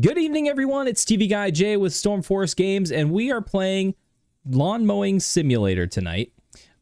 Good evening, everyone. It's TV Guy Jay with Storm Stormforce Games, and we are playing Lawn Mowing Simulator tonight.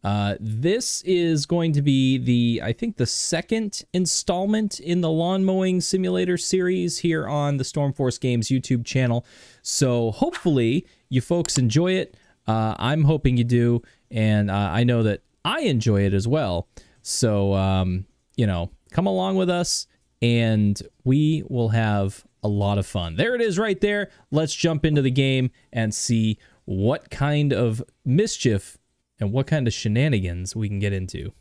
Uh, this is going to be the, I think, the second installment in the Lawn Mowing Simulator series here on the Storm Stormforce Games YouTube channel. So hopefully you folks enjoy it. Uh, I'm hoping you do, and uh, I know that I enjoy it as well. So, um, you know, come along with us, and we will have a lot of fun. There it is right there. Let's jump into the game and see what kind of mischief and what kind of shenanigans we can get into.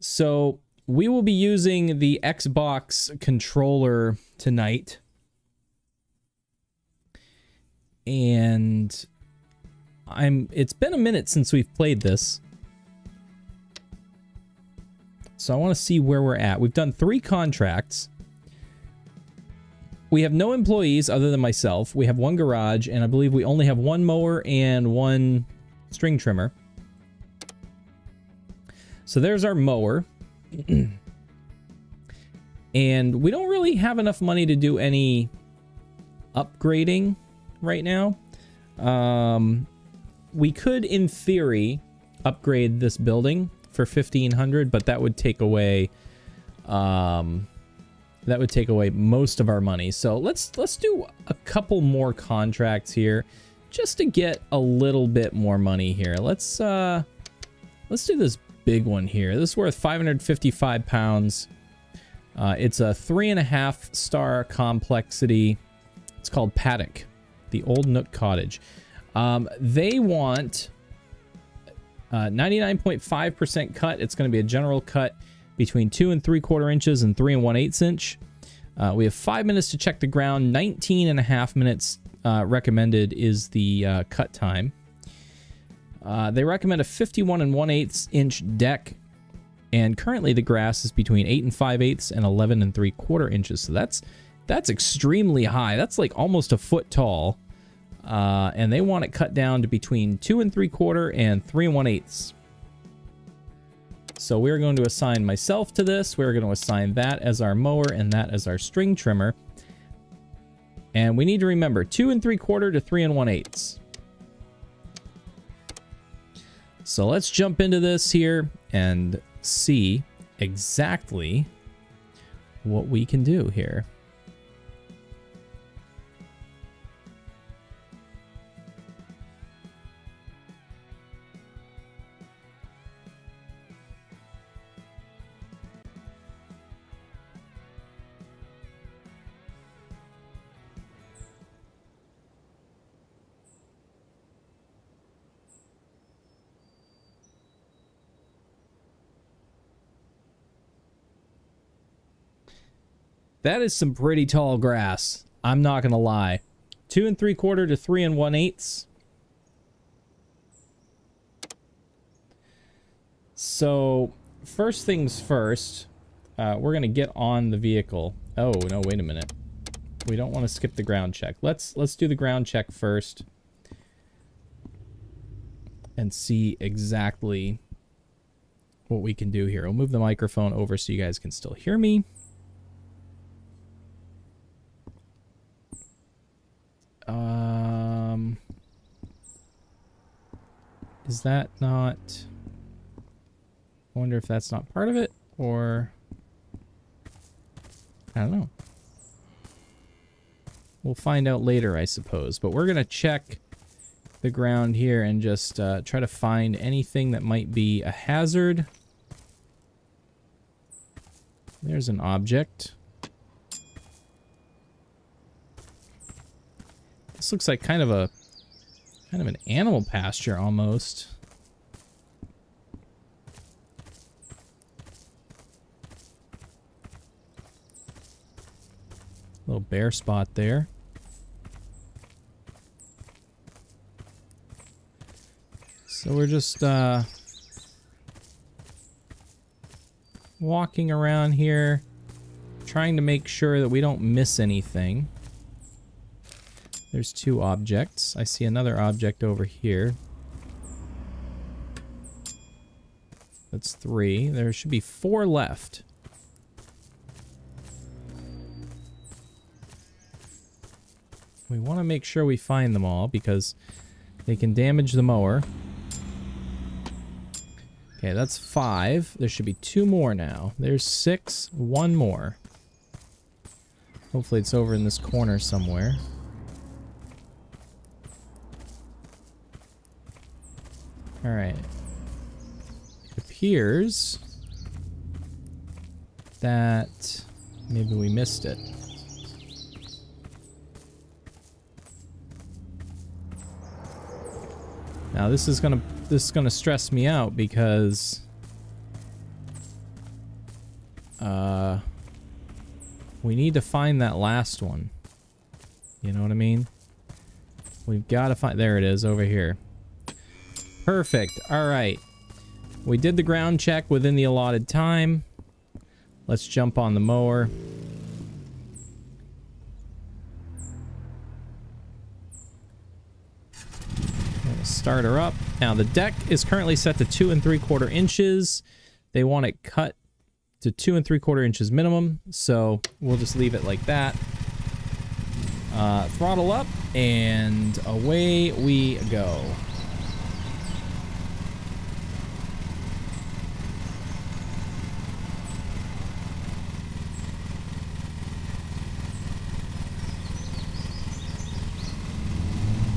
So we will be using the Xbox controller tonight. And I'm it's been a minute since we've played this. So I want to see where we're at. We've done three contracts. We have no employees other than myself. We have one garage, and I believe we only have one mower and one string trimmer. So there's our mower. and we don't really have enough money to do any upgrading right now. Um, we could, in theory, upgrade this building for 1500 but that would take away um, that would take away most of our money. So let's let's do a couple more contracts here just to get a little bit more money here. Let's uh let's do this big one here. This is worth 555 pounds. Uh, it's a three and a half star complexity. It's called Paddock, the Old Nook Cottage. Um, they want 99.5% uh, cut. It's going to be a general cut between two and three quarter inches and three and one eighths inch. Uh, we have five minutes to check the ground. 19 and a half minutes uh, recommended is the uh, cut time. Uh, they recommend a 51 and 1 8 inch deck. And currently the grass is between 8 and 5 eighths and 11 and 3 quarter inches. So that's that's extremely high. That's like almost a foot tall. Uh, and they want it cut down to between 2 and 3 quarter and 3 and 1 eighths. So we're going to assign myself to this. We're going to assign that as our mower and that as our string trimmer. And we need to remember two and three quarter to three and one eighths. So let's jump into this here and see exactly what we can do here. That is some pretty tall grass. I'm not going to lie. Two and three quarter to three and one eighths. So, first things first, uh, we're going to get on the vehicle. Oh, no, wait a minute. We don't want to skip the ground check. Let's, let's do the ground check first. And see exactly what we can do here. I'll move the microphone over so you guys can still hear me. Um, is that not... I wonder if that's not part of it, or... I don't know. We'll find out later, I suppose. But we're going to check the ground here and just uh, try to find anything that might be a hazard. There's an object. This looks like kind of a kind of an animal pasture almost. Little bare spot there. So we're just uh, walking around here, trying to make sure that we don't miss anything. There's two objects. I see another object over here. That's three. There should be four left. we want to make sure we find them all because they can damage the mower. Okay, that's five. There should be two more now. There's six, one more. Hopefully it's over in this corner somewhere. Alright. It appears that maybe we missed it. Now this is gonna this is gonna stress me out because uh we need to find that last one. You know what I mean? We've got to find there it is over here. Perfect. All right. We did the ground check within the allotted time. Let's jump on the mower. start her up. Now the deck is currently set to two and three quarter inches. They want it cut to two and three quarter inches minimum. So we'll just leave it like that. Uh, throttle up and away we go.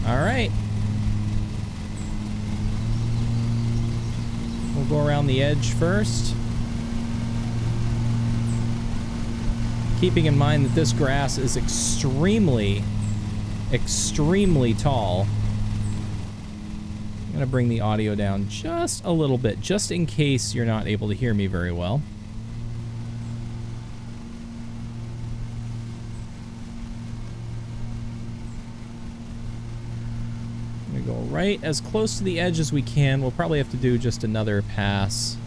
All right. We'll go around the edge first. Keeping in mind that this grass is extremely, extremely tall. I'm going to bring the audio down just a little bit, just in case you're not able to hear me very well. go right as close to the edge as we can. We'll probably have to do just another pass.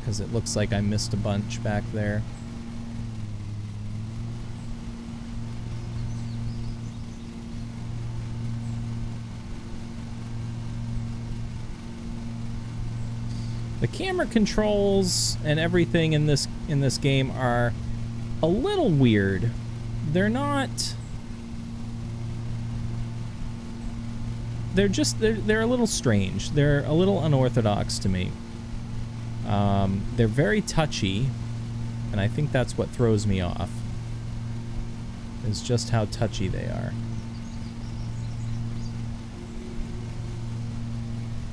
Because it looks like I missed a bunch back there. The camera controls and everything in this in this game are a little weird they're not they're just they're, they're a little strange. They're a little unorthodox to me. Um, they're very touchy and I think that's what throws me off is just how touchy they are.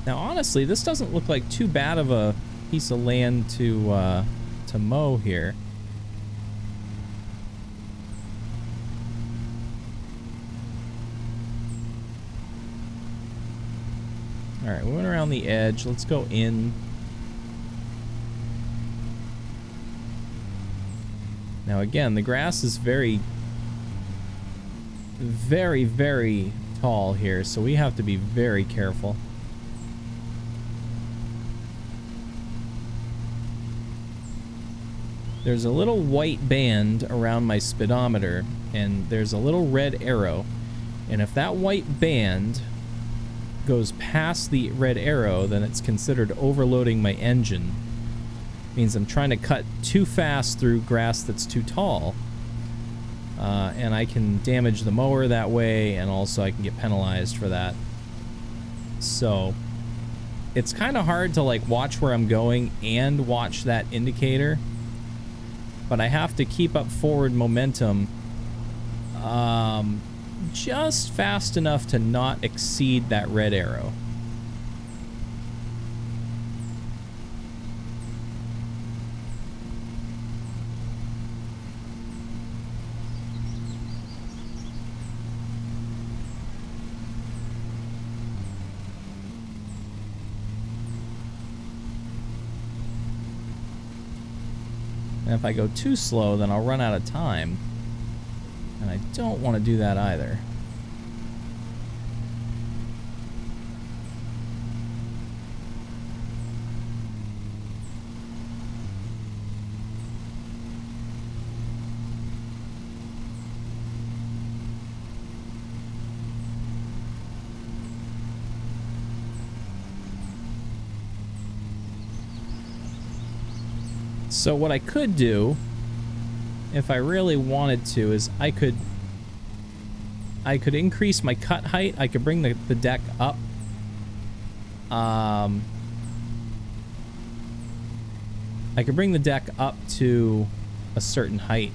Now honestly this doesn't look like too bad of a piece of land to uh, to mow here Alright, we went around the edge. Let's go in. Now again, the grass is very, very, very tall here, so we have to be very careful. There's a little white band around my speedometer, and there's a little red arrow. And if that white band goes past the red arrow, then it's considered overloading my engine. It means I'm trying to cut too fast through grass that's too tall. Uh, and I can damage the mower that way, and also I can get penalized for that. So, it's kind of hard to like watch where I'm going and watch that indicator. But I have to keep up forward momentum um, just fast enough to not exceed that red arrow. And if I go too slow, then I'll run out of time. And I don't want to do that either. So what I could do if I really wanted to, is I could I could increase my cut height. I could bring the, the deck up. Um, I could bring the deck up to a certain height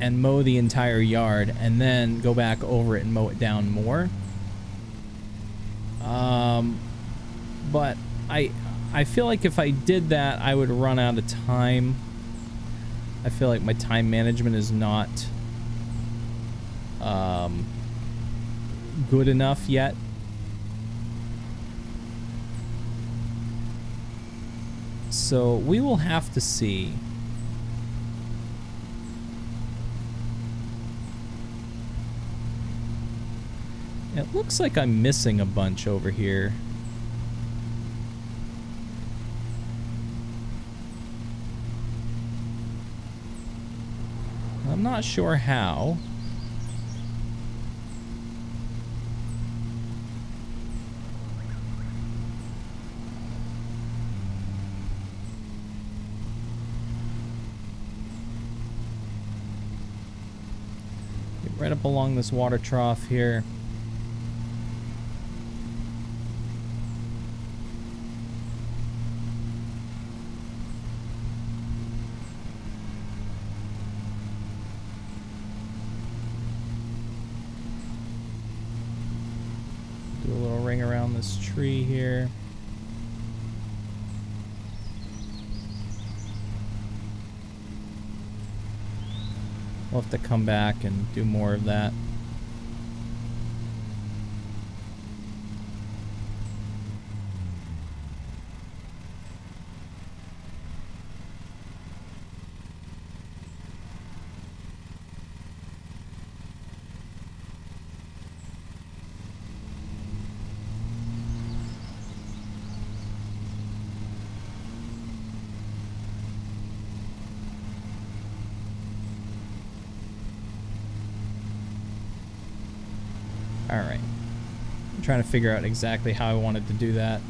and mow the entire yard and then go back over it and mow it down more. Um, but I I feel like if I did that, I would run out of time. I feel like my time management is not um, good enough yet. So we will have to see. It looks like I'm missing a bunch over here. I'm not sure how. right up along this water trough here. Do a little ring around this tree here. We'll have to come back and do more of that. Alright. I'm trying to figure out exactly how I wanted to do that.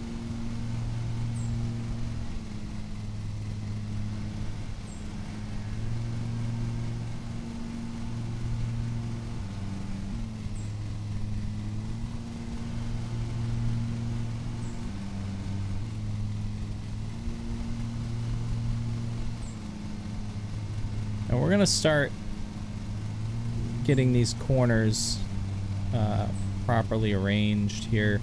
And we're going to start getting these corners uh, properly arranged here.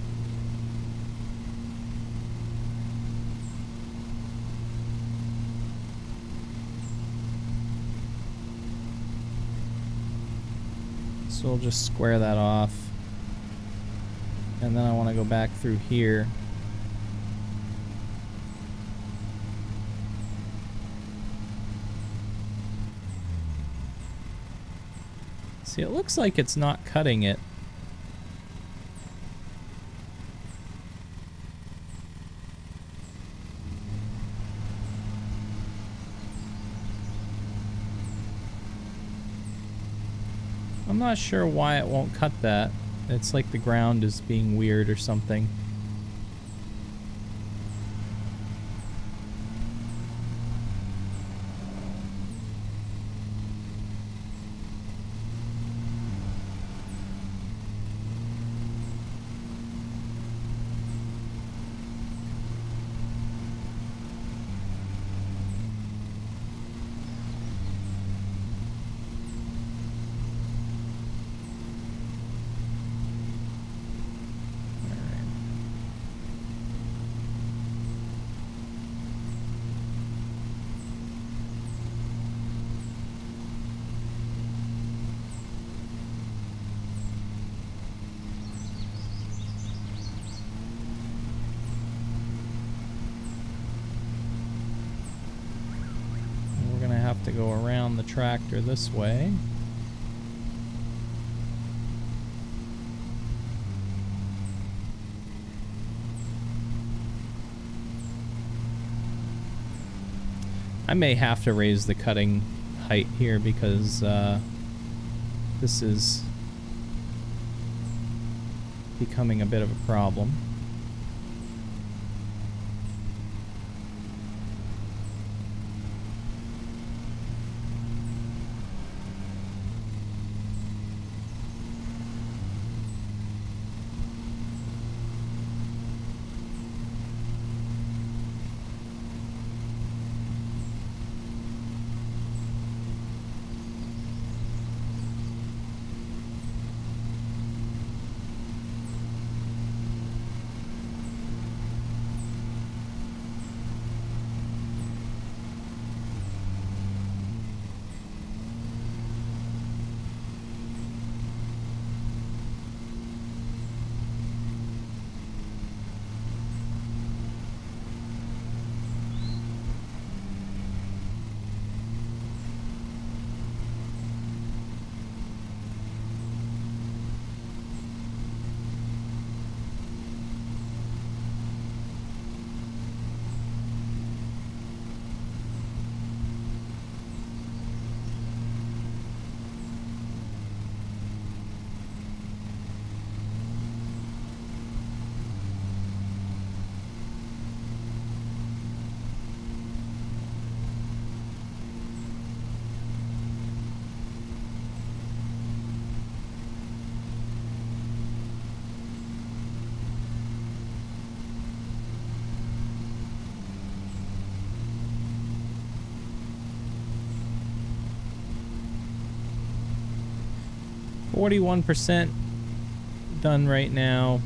So we'll just square that off. And then I want to go back through here. See, it looks like it's not cutting it. Not sure why it won't cut that. It's like the ground is being weird or something. We're gonna have to go around this way. I may have to raise the cutting height here because uh, this is becoming a bit of a problem. 41% done right now.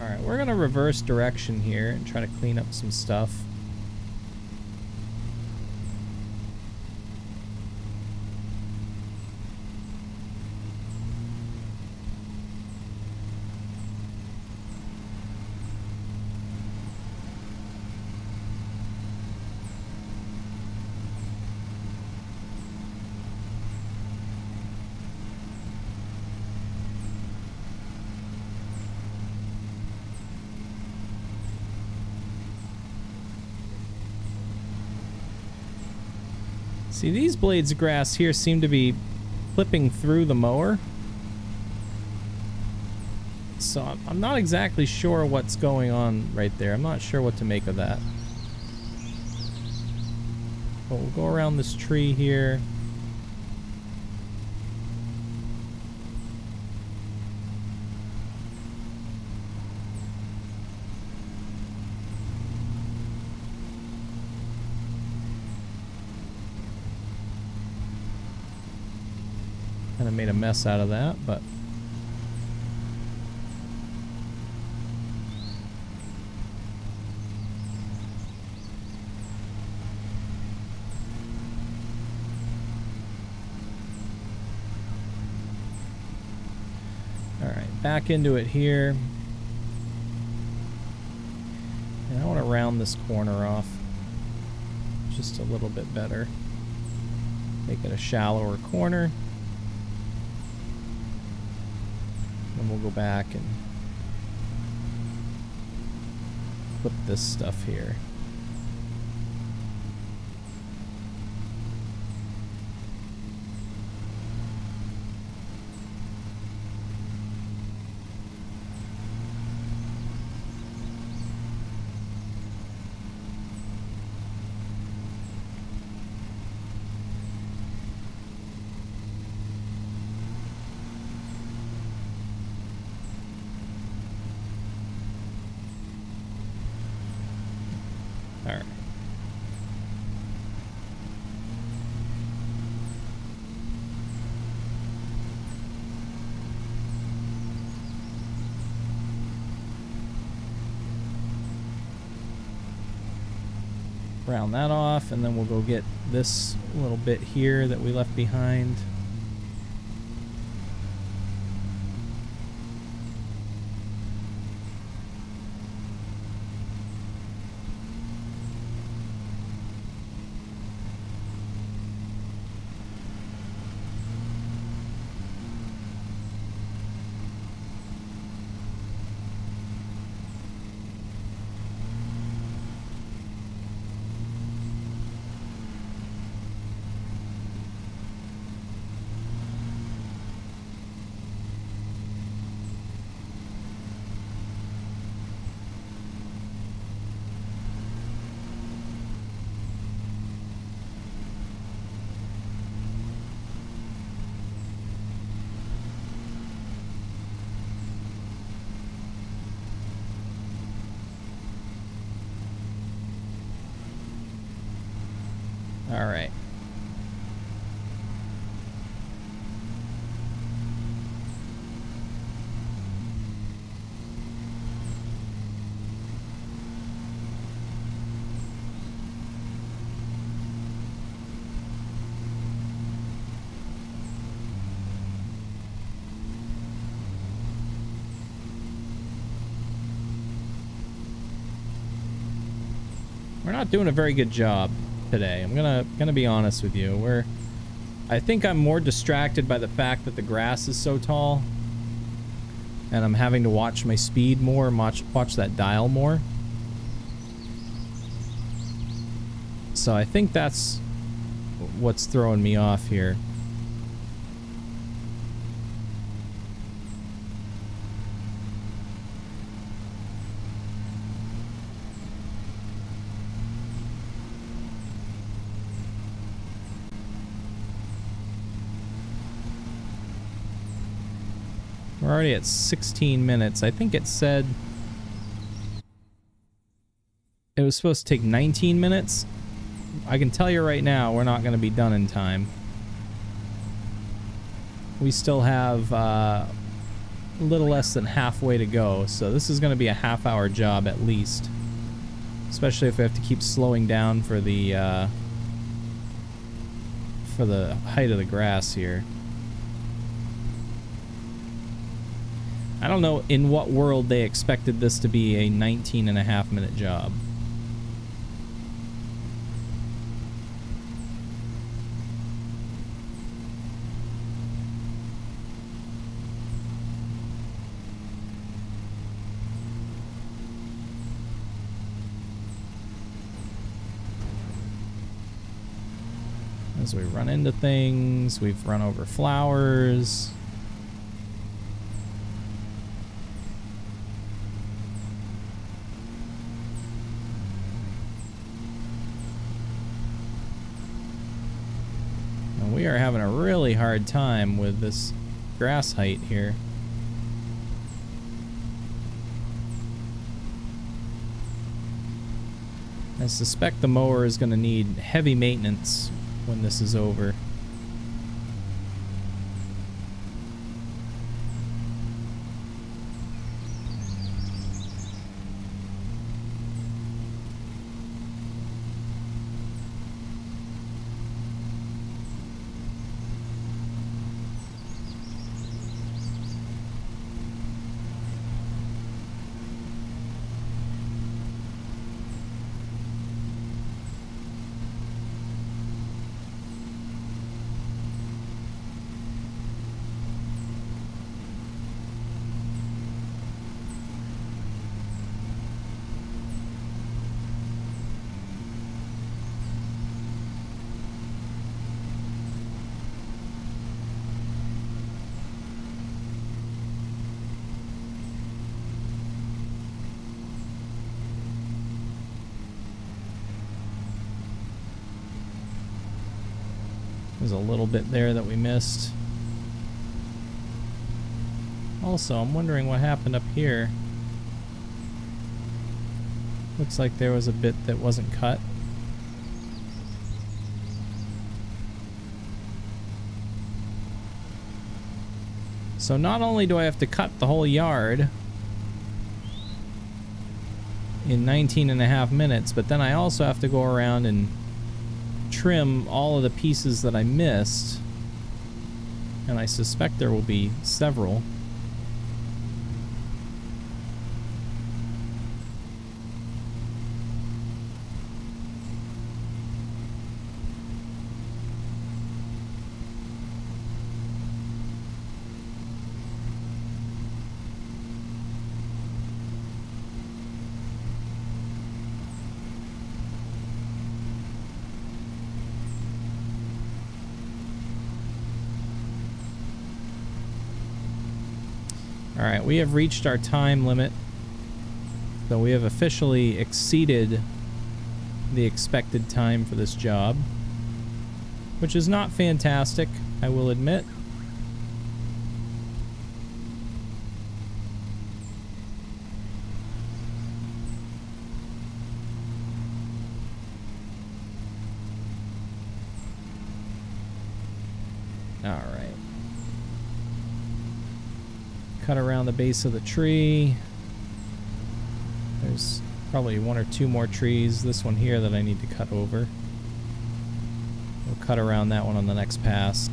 Alright, we're gonna reverse direction here and try to clean up some stuff. See, these blades of grass here seem to be clipping through the mower. So I'm- not exactly sure what's going on right there. I'm not sure what to make of that. But we'll go around this tree here. Made a mess out of that, but Alright, back into it here. And I want to round this corner off just a little bit better. Make it a shallower corner. Then we'll go back and clip this stuff here. Alright. Round that off, and then we'll go get this little bit here that we left behind. Alright. We're not doing a very good job today. I'm gonna gonna be honest with you. We're I think I'm more distracted by the fact that the grass is so tall. And I'm having to watch my speed more, watch, watch that dial more. So I think that's what's throwing me off here. We're already at 16 minutes. I think it said it was supposed to take 19 minutes. I can tell you right now, we're not going to be done in time. We still have uh, a little less than halfway to go, so this is going to be a half hour job at least. Especially if we have to keep slowing down for the uh, for the height of the grass here. I don't know in what world they expected this to be a 19 and a half minute job. As we run into things, we've run over flowers. we are having a really hard time with this grass height here. I suspect the mower is going to need heavy maintenance when this is over. A little bit there that we missed. Also, I'm wondering what happened up here. Looks like there was a bit that wasn't cut. So not only do I have to cut the whole yard in 19 and a half minutes, but then I also have to go around and trim all of the pieces that I missed. And I suspect there will be several. Alright, we have reached our time limit. So we have officially exceeded the expected time for this job. Which is not fantastic, I will admit. Cut around the base of the tree. There's probably one or two more trees. This one here that I need to cut over. We'll cut around that one on the next pass.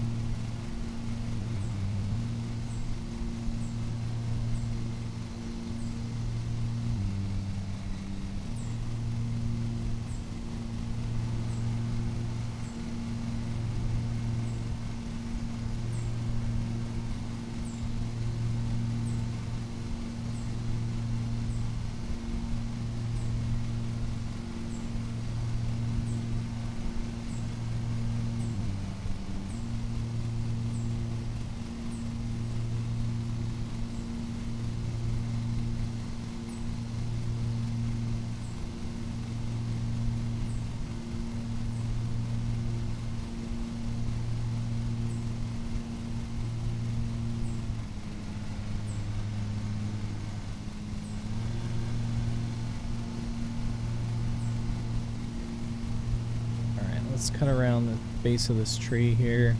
let's cut around of this tree here.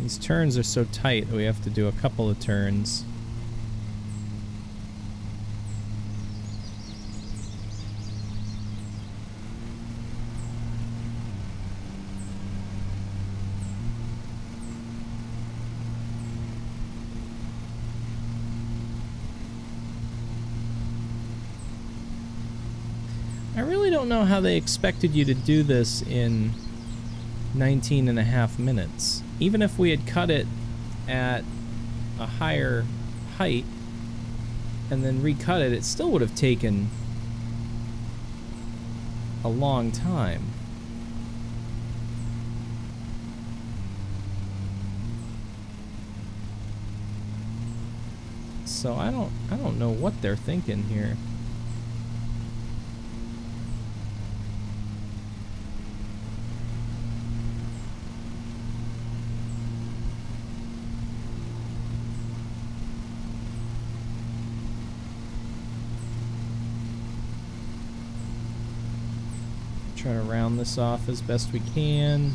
These turns are so tight that we have to do a couple of turns. Don't know how they expected you to do this in 19 and a half minutes. Even if we had cut it at a higher height and then recut it, it still would have taken a long time. So I don't I don't know what they're thinking here. Try to round this off as best we can.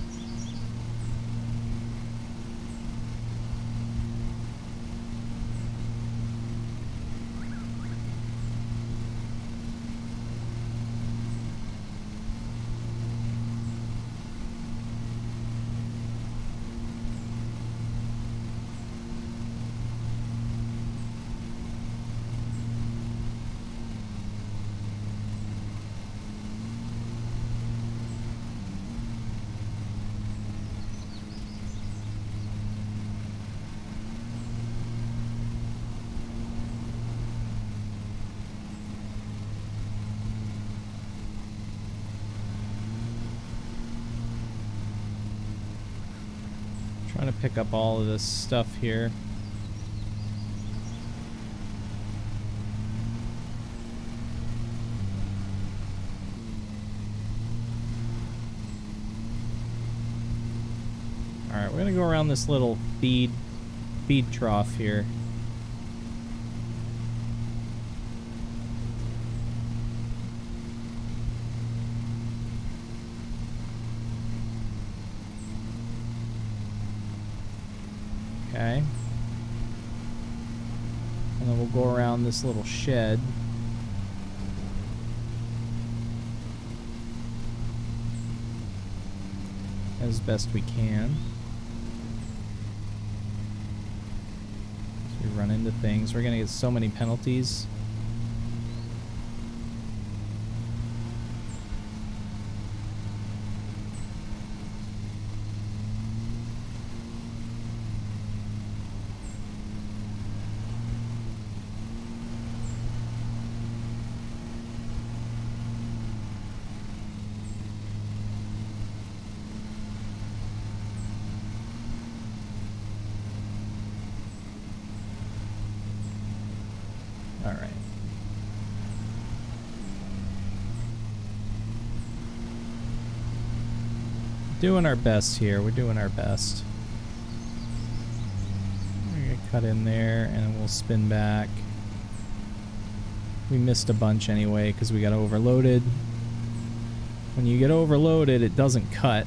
Pick up all of this stuff here. Alright, we're gonna go around this little feed feed trough here. Okay. And then we'll go around this little shed. As best we can. So we run into things. We're gonna get so many penalties. doing our best here. We're doing our best. We're gonna cut in there and we'll spin back. We missed a bunch anyway because we got overloaded. When you get overloaded, it doesn't cut.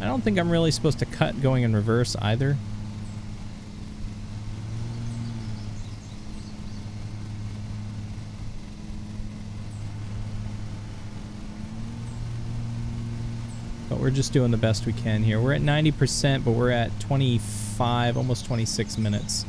I don't think I'm really supposed to cut going in reverse either. We're just doing the best we can here. We're at 90%, but we're at 25, almost 26 minutes.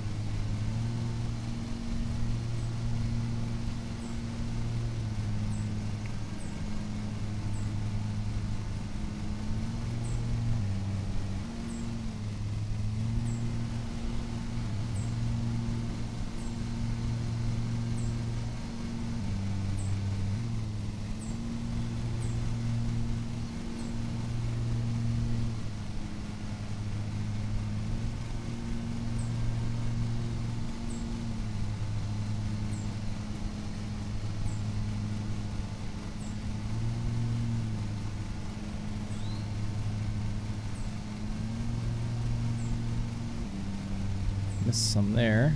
Some there.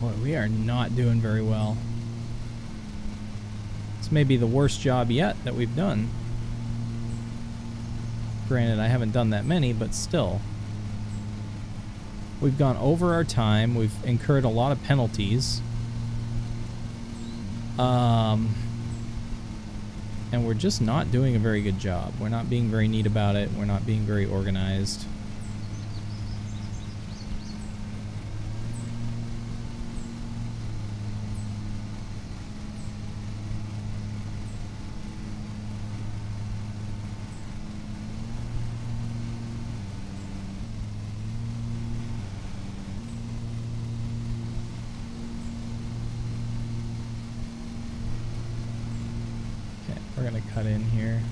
Boy, we are not doing very well. This may be the worst job yet that we've done. Granted, I haven't done that many, but still. We've gone over our time. We've incurred a lot of penalties. Um, and we're just not doing a very good job. We're not being very neat about it. We're not being very organized. cut in here.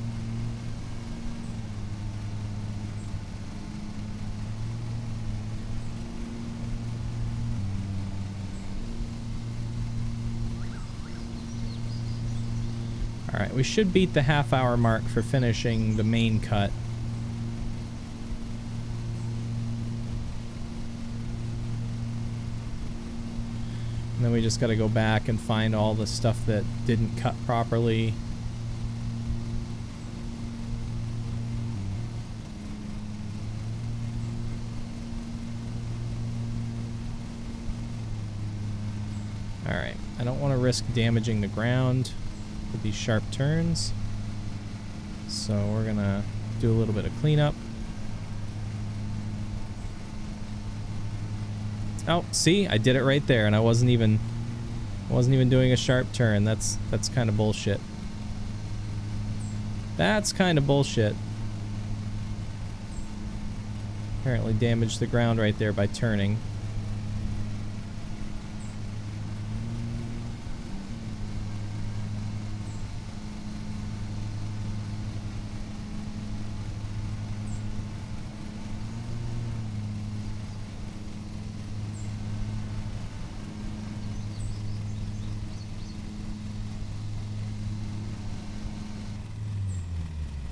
Alright, we should beat the half hour mark for finishing the main cut. And then we just got to go back and find all the stuff that didn't cut properly. Alright, I don't want to risk damaging the ground with these sharp turns. So we're going to do a little bit of cleanup. Oh, see, I did it right there, and I wasn't even wasn't even doing a sharp turn. That's that's kind of bullshit. That's kind of bullshit. Apparently damaged the ground right there by turning.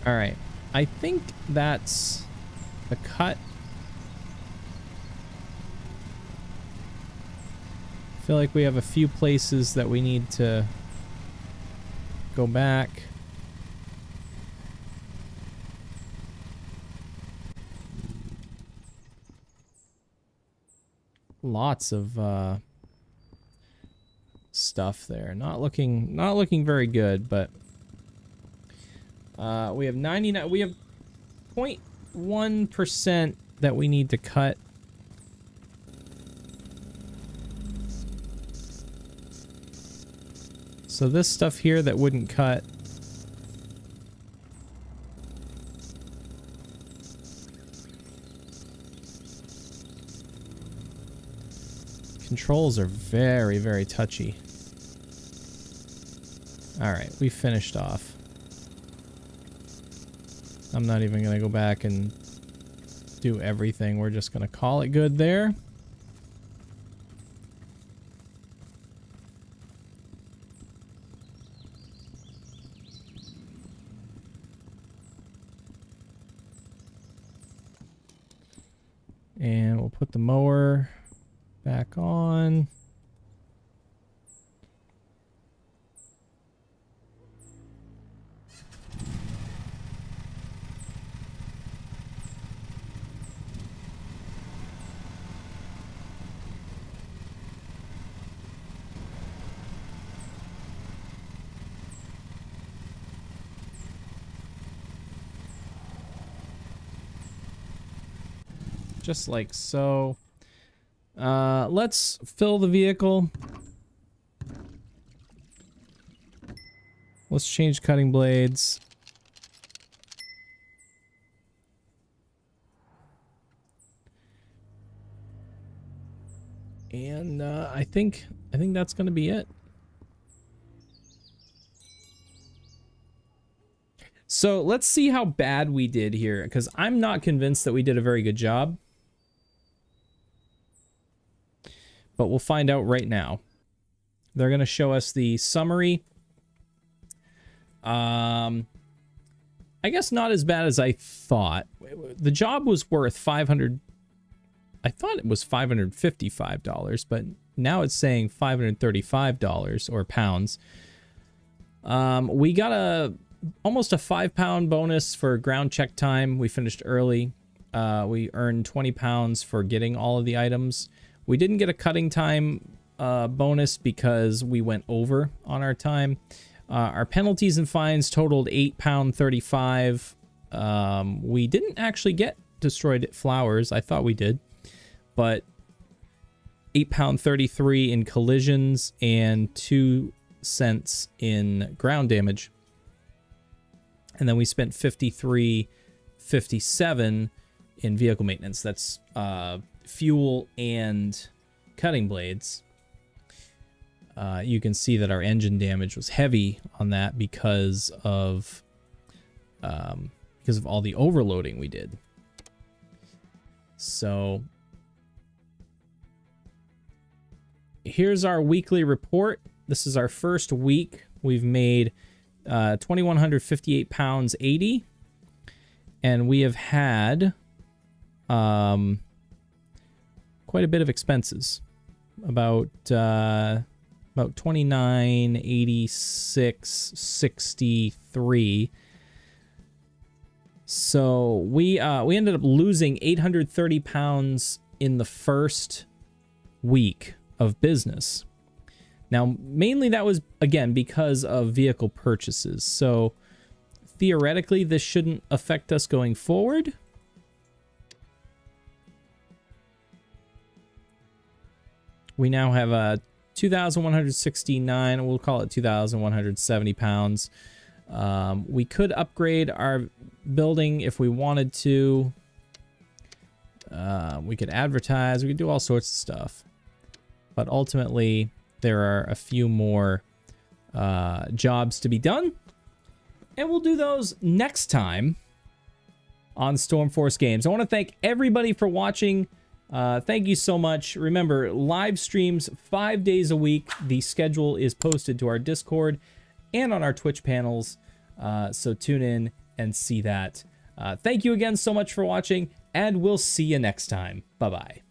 Alright. I think that's the cut. I feel like we have a few places that we need to go back. Lots of uh, stuff there. Not looking not looking very good, but uh, we have 99, we have 0.1% that we need to cut. So this stuff here that wouldn't cut Controls are very, very touchy. Alright, we finished off. I'm not even going to go back and do everything. We're just going to call it good there. And we'll put the mower back on. Just like so. Uh, let's fill the vehicle. Let's change cutting blades. And uh, I think I think that's going to be it. So let's see how bad we did here, because I'm not convinced that we did a very good job. But we'll find out right now. They're going to show us the summary. Um, I guess not as bad as I thought. The job was worth 500 I thought it was $555, but now it's saying $535 or pounds. Um, we got a almost a five pound bonus for ground check time. We finished early. Uh, we earned 20 pounds for getting all of the items. We didn't get a cutting time uh, bonus because we went over on our time. Uh, our penalties and fines totaled eight pound 35. Um, we didn't actually get destroyed flowers. I thought we did, but eight pound 33 in collisions and two cents in ground damage. And then we spent 53, 57 in vehicle maintenance. That's uh, fuel and cutting blades. Uh, you can see that our engine damage was heavy on that because of um, because of all the overloading we did. So here's our weekly report. This is our first week. We've made uh, 2,158 pounds 80. And we have had um, quite a bit of expenses. About uh, about 29, 86, 63. So we uh, we ended up losing 830 pounds in the first week of business. Now, mainly that was, again, because of vehicle purchases. So, theoretically, this shouldn't affect us going forward. We now have a 2,169, we'll call it 2,170 pounds. Um, we could upgrade our building if we wanted to. Uh, we could advertise, we could do all sorts of stuff. But ultimately, there are a few more uh, jobs to be done. And we'll do those next time on Stormforce Games. I want to thank everybody for watching. Uh, thank you so much. Remember, live streams five days a week. The schedule is posted to our Discord and on our Twitch panels. Uh, so tune in and see that. Uh, thank you again so much for watching, and we'll see you next time. Bye bye.